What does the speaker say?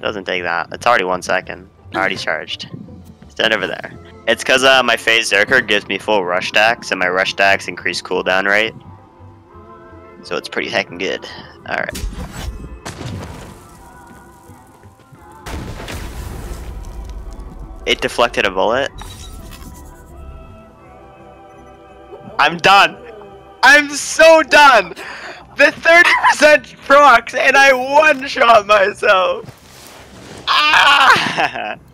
Doesn't take that. It's already one second. Already charged. Stand over there. It's because uh, my Phasezerker gives me full rush stacks, and my rush stacks increase cooldown rate. So it's pretty heckin' good. Alright. It deflected a bullet. I'm done. I'm so done. The 30% procs and I one shot myself. Ah!